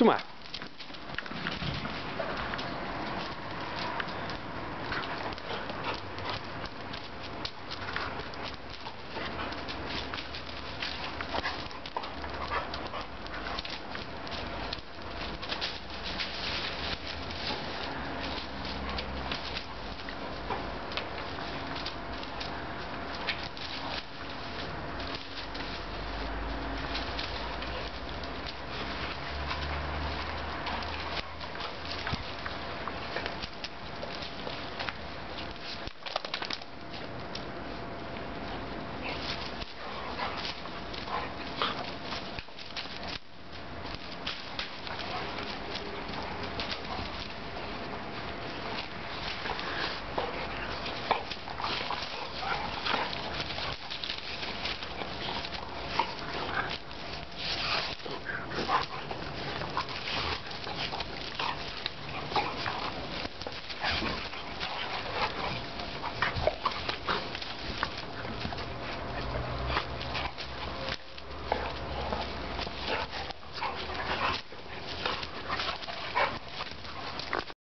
Come.